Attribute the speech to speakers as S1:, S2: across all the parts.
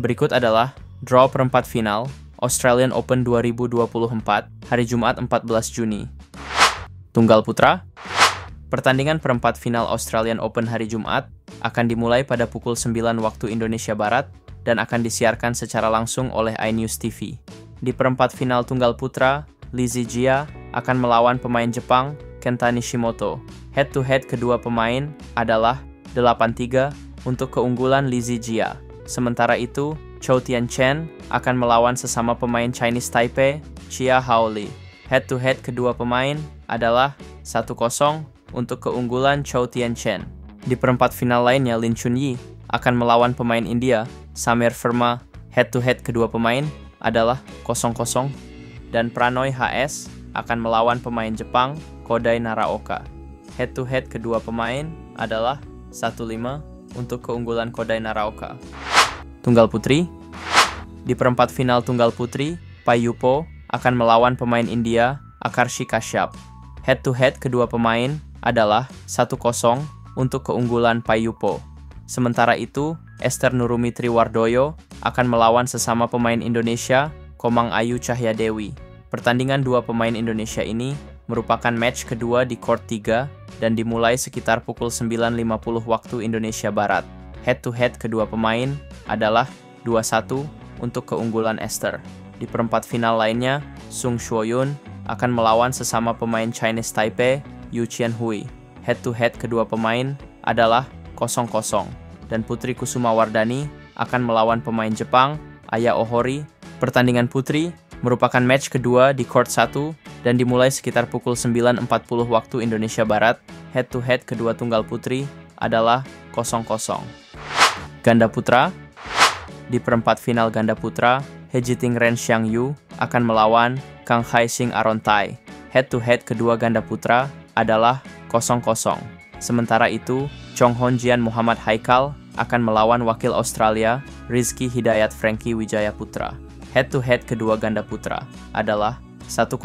S1: Berikut adalah draw perempat final Australian Open 2024 hari Jumat 14 Juni. Tunggal putra, pertandingan perempat final Australian Open hari Jumat akan dimulai pada pukul 9 waktu Indonesia Barat dan akan disiarkan secara langsung oleh iNews TV. Di perempat final tunggal putra, Lizzie Jia akan melawan pemain Jepang Kenta Nishimoto. Head to head kedua pemain adalah 8-3 untuk keunggulan Lizzie Jia. Sementara itu, Chou Tian Chen akan melawan sesama pemain Chinese Taipei, Chia Haoli. Head to head kedua pemain adalah 1-0 untuk keunggulan Chou Tian Chen. Di perempat final lainnya, Lin Chunyi akan melawan pemain India, Samir Verma. Head to head kedua pemain adalah 0-0 dan Pranoy HS akan melawan pemain Jepang, Kodai Naraoka. Head to head kedua pemain adalah 1-5 untuk keunggulan Kodai Naraoka. Tunggal putri Di perempat final tunggal putri, Pai Yupo akan melawan pemain India, Akarshi Kashyap. Head to head kedua pemain adalah 1-0 untuk keunggulan Pai Yupo. Sementara itu, Esther Nurumi Triwardoyo akan melawan sesama pemain Indonesia, Komang Ayu Cahya Dewi. Pertandingan dua pemain Indonesia ini merupakan match kedua di court 3 dan dimulai sekitar pukul 9.50 waktu Indonesia Barat. Head-to-head kedua pemain adalah 2-1 untuk keunggulan Esther. Di perempat final lainnya, Sung Shuoyun akan melawan sesama pemain Chinese Taipei, Yu Qianhui. Head-to-head kedua pemain adalah 0-0 dan Putri Kusuma Wardani akan melawan pemain Jepang, Aya Ohori. Pertandingan putri merupakan match kedua di court 1 dan dimulai sekitar pukul 9.40 waktu Indonesia Barat. Head-to-head kedua tunggal putri adalah 0-0. Ganda putra Di perempat final ganda putra, Hejiting Ren Xiang Yu akan melawan Kang Hai Sing Arontai. Head-to-head kedua ganda putra adalah 0-0. Sementara itu, Chong Hon Jian Muhammad Haikal akan melawan wakil Australia, Rizky Hidayat Frankie Wijaya Putra. Head-to-head kedua ganda putra adalah 1-0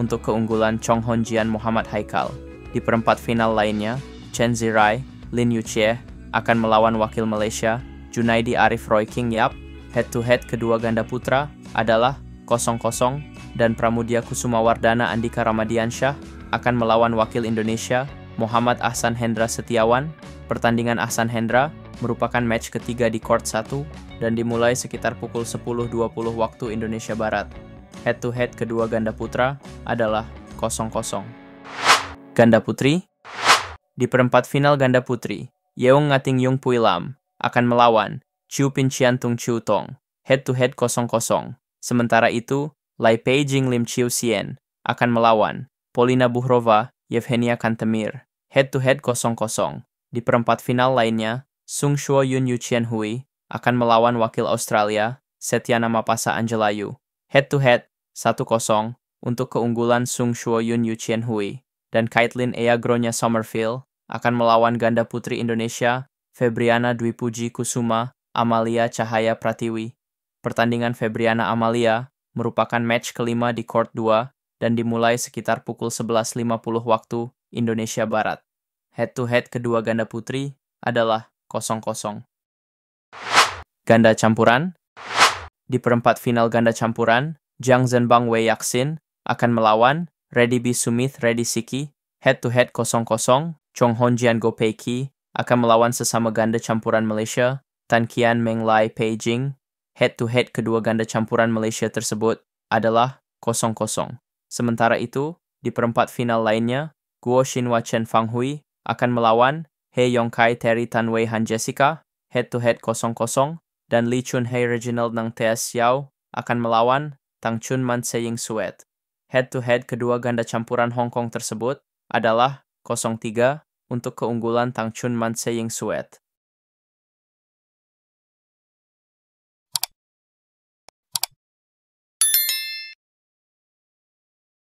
S1: untuk keunggulan Chong Hon Jian Muhammad Haikal. Di perempat final lainnya, Chen Zirai, Lin Yuchie akan melawan wakil Malaysia, Junaidi Arif Roy King Yap. Head-to-head kedua ganda putra adalah 0-0 dan Pramudia Kusuma Wardana Andika Ramadiansyah akan melawan wakil Indonesia, Muhammad Ahsan Hendra Setiawan. Pertandingan Ahsan Hendra merupakan match ketiga di court 1 dan dimulai sekitar pukul 10.20 waktu Indonesia Barat. Head-to-head kedua ganda putra adalah 0-0. Ganda putri Di perempat final ganda putri, Yeong Ngating Yung Pui Lam akan melawan Chu Pin Chian Tung Chu Tong. Head-to-head 0-0. Sementara itu, Lai Pei Jing Lim Chiu Sien akan melawan Polina Buhrova Yevgenia Kantemir. Head-to-head 0-0. Di perempat final lainnya, Sung Shuo Yun Yu Chien Hui akan melawan wakil Australia, Setiana Mapasa Angelayu. Head-to-head 1-0 untuk keunggulan Sung Shuo Yun Yu Chien Hui. Dan Kaitlin Eagronya Somerville akan melawan ganda putri Indonesia, Febriana Dwi Puji Kusuma, Amalia Cahaya Pratiwi. Pertandingan Febriana Amalia merupakan match kelima di court 2 dan dimulai sekitar pukul 11.50 waktu Indonesia Barat. Head-to-head kedua ganda putri adalah 0-0. Ganda campuran Di perempat final ganda campuran, Jiang Zhenbang Wei Yaxin akan melawan Reddy B. Sumith Reddy Siki. Head-to-head 0-0, Chong Hon Jian Go Pei Ki akan melawan sesama ganda campuran Malaysia, Tan Kian Meng Lai Pei Jing. Head-to-head kedua ganda campuran Malaysia tersebut adalah 0-0. Sementara itu, di perempat final lainnya, Guo Xinhua Chen Fang Hui akan melawan He Yong Kai Terry Tan Wei Han Jessica, head-to-head 0-0, dan Lee Chun Hei Reginald Nang Ts Xiao akan melawan Tang Chun Man Seying Suet. Head-to-head kedua ganda campuran Hong Kong tersebut adalah 0-3 untuk keunggulan Tang Chun Man Seying Suet.